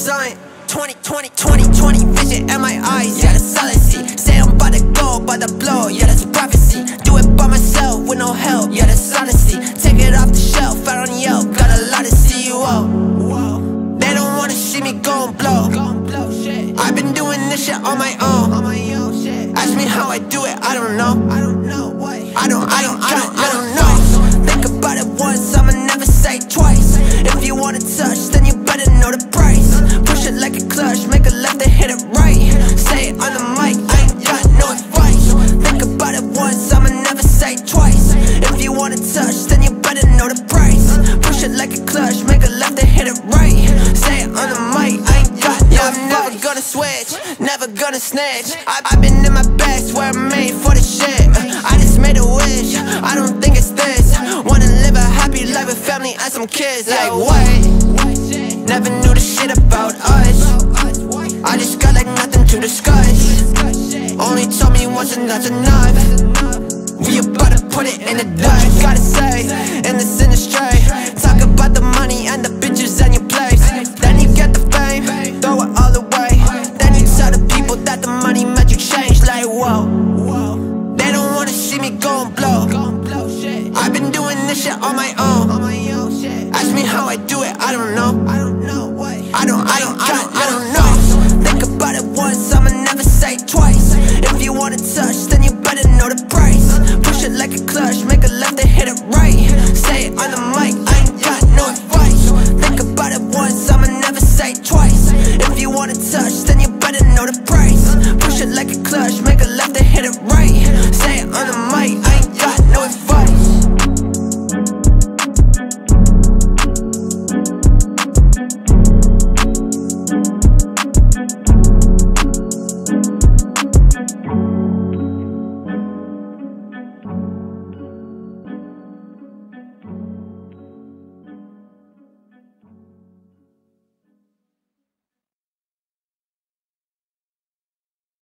own, haven't 20, 20, 20, 20 vision in my eyes, yeah, that's I see. Say I'm about to go by the blow, yeah, that's prophecy. Do it by myself with no help, yeah, that's honesty. Take it off the shelf, out on Yelp, got a lot to see you out They don't wanna see me go and blow. I've been doing this shit on my own. Ask me how I do it, I don't know make a left and hit it right. Say it on the mic, I ain't got no yeah, I'm never gonna switch, never gonna snitch. I, I've been in my best, where I'm made for the shit. I just made a wish, I don't think it's this. Wanna live a happy life with family and some kids. Like what? Never knew the shit about us. I just got like nothing to discuss. Only told me once and that's enough Like whoa. They don't wanna see me go and blow. I've been doing this shit on my own. Ask me how I do it, I don't know